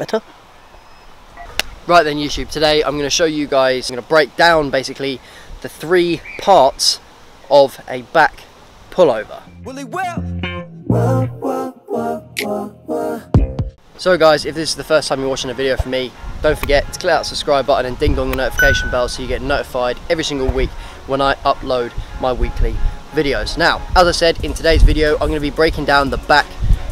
better. Right then YouTube, today I'm going to show you guys, I'm going to break down basically the three parts of a back pullover. So guys, if this is the first time you're watching a video from me, don't forget to click that subscribe button and ding dong the notification bell so you get notified every single week when I upload my weekly videos. Now, as I said, in today's video, I'm going to be breaking down the back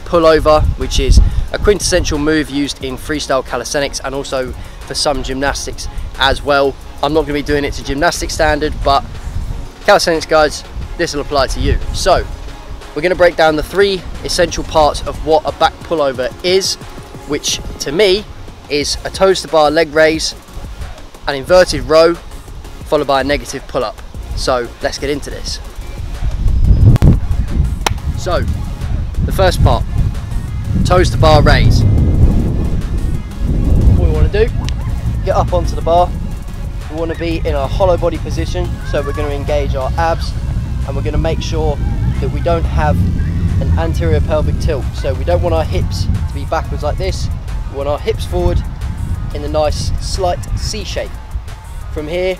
pullover, which is a quintessential move used in freestyle calisthenics and also for some gymnastics as well. I'm not going to be doing it to gymnastic standard, but calisthenics guys, this will apply to you. So, we're going to break down the three essential parts of what a back pullover is, which to me is a toes to bar leg raise, an inverted row, followed by a negative pull up. So let's get into this. So, the first part, toes to bar raise. What we want to do, get up onto the bar. We want to be in a hollow body position, so we're going to engage our abs and we're going to make sure that we don't have an anterior pelvic tilt. So we don't want our hips to be backwards like this. We want our hips forward in a nice slight C shape. From here,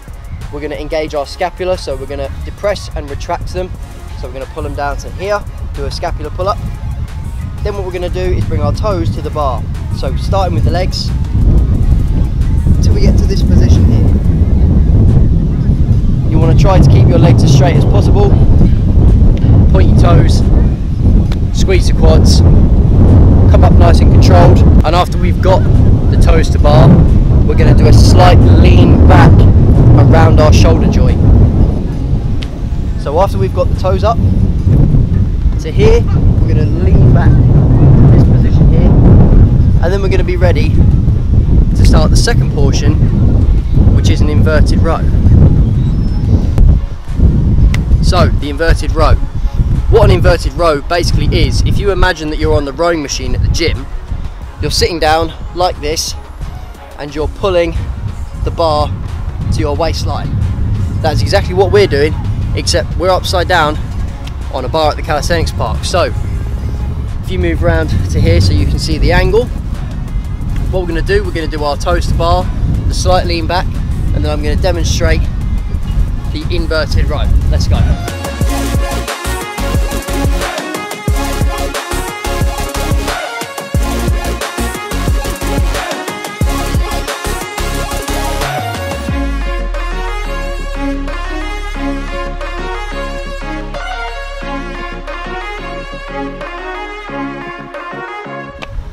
we're going to engage our scapula, so we're going to depress and retract them. So we're going to pull them down to here, do a scapular pull up. Then what we're going to do is bring our toes to the bar. So starting with the legs, until we get to this position here. You want to try to keep your legs as straight as possible. Point your toes, squeeze the quads, come up nice and controlled. And after we've got the toes to bar, we're going to do a slight lean back around our shoulder joint. So after we've got the toes up to here, we're going to lean back to this position here. And then we're going to be ready to start the second portion, which is an inverted row. So, the inverted row. What an inverted row basically is, if you imagine that you're on the rowing machine at the gym, you're sitting down like this and you're pulling the bar to your waistline. That's exactly what we're doing, except we're upside down on a bar at the calisthenics park. So, if you move around to here so you can see the angle, what we're going to do, we're going to do our toes to bar, the slight lean back, and then I'm going to demonstrate the inverted row. Let's go.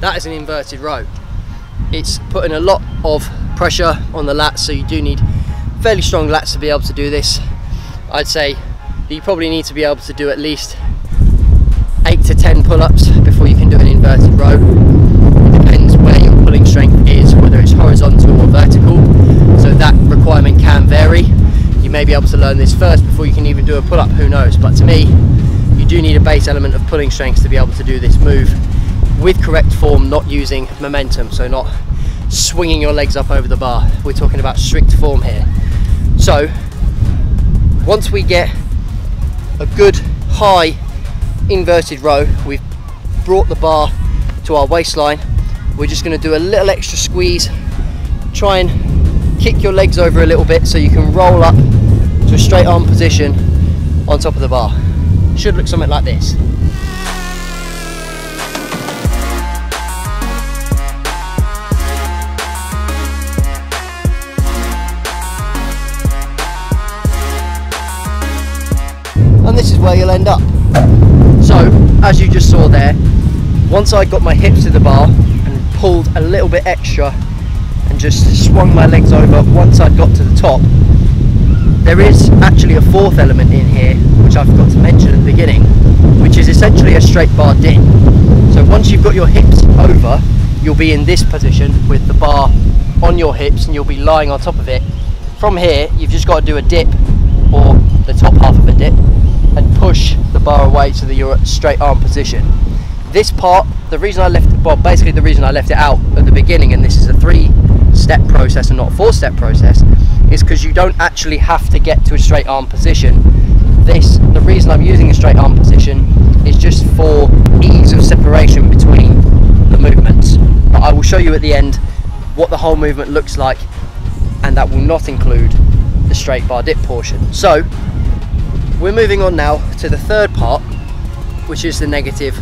That is an inverted row. It's putting a lot of pressure on the lats, so you do need fairly strong lats to be able to do this. I'd say you probably need to be able to do at least 8 to 10 pull-ups before you can do an inverted row. It depends where your pulling strength is, whether it's horizontal or vertical, so that requirement can vary. You may be able to learn this first before you can even do a pull-up, who knows, but to me, you do need a base element of pulling strength to be able to do this move with correct form, not using momentum, so not swinging your legs up over the bar. We're talking about strict form here. So, once we get a good high inverted row, we've brought the bar to our waistline. We're just going to do a little extra squeeze. Try and kick your legs over a little bit so you can roll up to a straight arm position on top of the bar. Should look something like this. You'll end up. So, as you just saw there, once I got my hips to the bar and pulled a little bit extra and just swung my legs over once I'd got to the top, there is actually a fourth element in here, which I forgot to mention at the beginning, which is essentially a straight bar dip. So once you've got your hips over, you'll be in this position with the bar on your hips and you'll be lying on top of it. From here, you've just got to do a dip or the top half of a dip and push the bar away to the straight arm position. This part, the reason I left well basically the reason I left it out at the beginning and this is a three step process and not four step process is because you don't actually have to get to a straight arm position. This, the reason I'm using a straight arm position is just for ease of separation between the movements. but I will show you at the end what the whole movement looks like and that will not include the straight bar dip portion. So we're moving on now to the third part which is the negative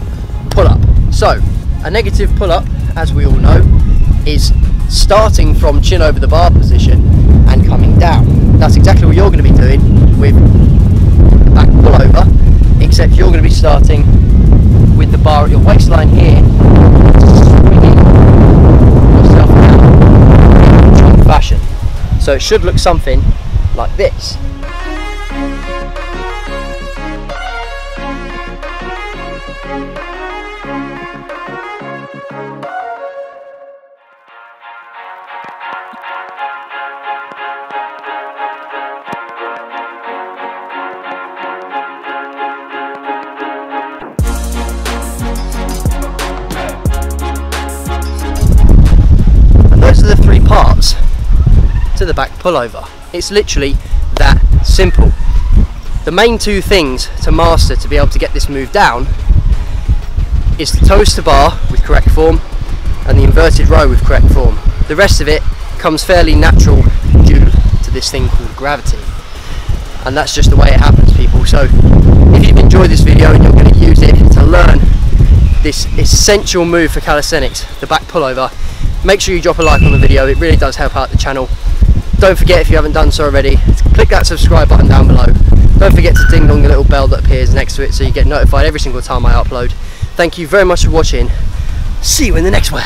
pull-up. So a negative pull-up as we all know is starting from chin over the bar position and coming down. That's exactly what you're going to be doing with the back pull over except you're going to be starting with the bar at your waistline here swinging yourself down in fashion. So it should look something like this. To the back pullover. It's literally that simple. The main two things to master to be able to get this move down is the toes to bar with correct form and the inverted row with correct form. The rest of it comes fairly natural due to this thing called gravity. And that's just the way it happens people. So if you've enjoyed this video and you're going to use it to learn this essential move for calisthenics, the back pullover, make sure you drop a like on the video, it really does help out the channel. Don't forget if you haven't done so already, click that subscribe button down below. Don't forget to ding dong the little bell that appears next to it so you get notified every single time I upload. Thank you very much for watching. See you in the next one.